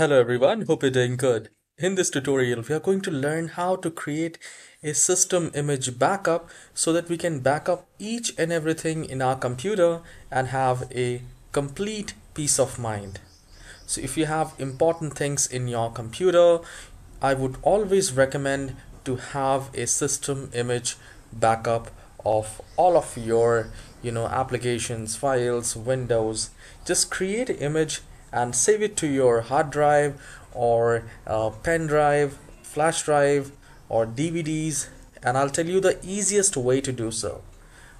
Hello everyone, hope you're doing good. In this tutorial, we are going to learn how to create a system image backup so that we can back up each and everything in our computer and have a complete peace of mind. So if you have important things in your computer, I would always recommend to have a system image backup of all of your you know applications files windows just create image and save it to your hard drive or uh, pen drive flash drive or DVDs and I'll tell you the easiest way to do so.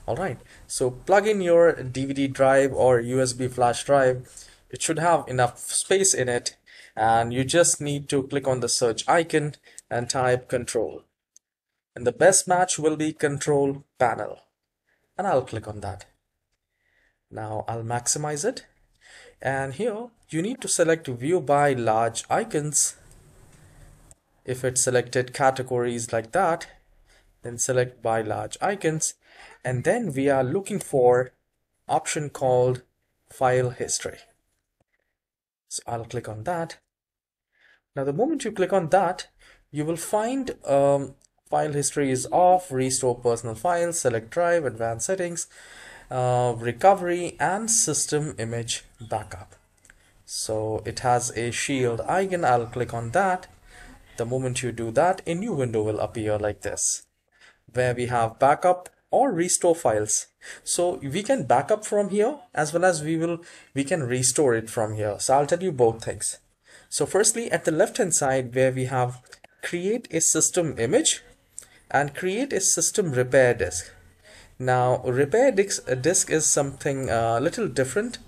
Alright so plug in your DVD drive or USB flash drive. It should have enough space in it and you just need to click on the search icon and type control. And the best match will be control panel. And I'll click on that. Now I'll maximize it and here you need to select view by large icons. If it's selected categories like that then select by large icons. And then we are looking for option called file history. So I'll click on that. Now the moment you click on that you will find um, file history is off restore personal files select drive advanced settings uh, recovery and system image backup. So it has a shield icon I'll click on that. The moment you do that a new window will appear like this where we have backup or restore files. So we can backup from here as well as we will we can restore it from here. So I'll tell you both things. So firstly at the left hand side where we have create a system image and create a system repair disk now repair disk, disk is something a uh, little different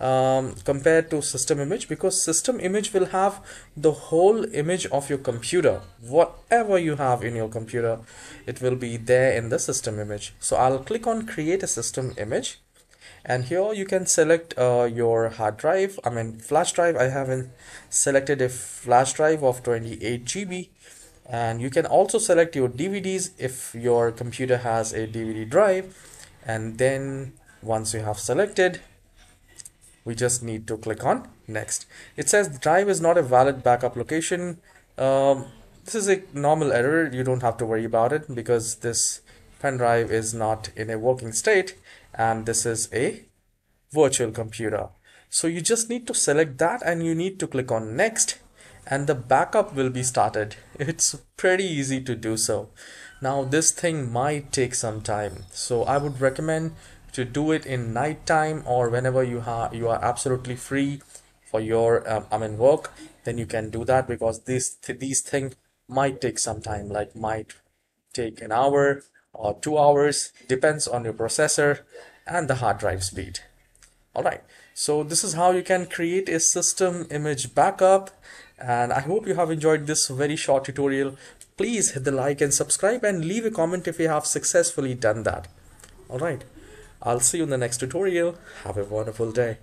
um, compared to system image because system image will have the whole image of your computer. Whatever you have in your computer it will be there in the system image. So I'll click on create a system image and here you can select uh, your hard drive. I mean flash drive. I haven't selected a flash drive of 28 GB and you can also select your DVDs if your computer has a DVD drive. And then once you have selected we just need to click on next. It says the drive is not a valid backup location. Um, this is a normal error. You don't have to worry about it because this pen drive is not in a working state and this is a virtual computer. So you just need to select that and you need to click on next and the backup will be started. It's pretty easy to do so. Now this thing might take some time. So I would recommend to do it in night time or whenever you have you are absolutely free for your um, I mean work then you can do that because this th these things might take some time like might take an hour or two hours depends on your processor and the hard drive speed. Alright so this is how you can create a system image backup and I hope you have enjoyed this very short tutorial. Please hit the like and subscribe and leave a comment if you have successfully done that. Alright I'll see you in the next tutorial. Have a wonderful day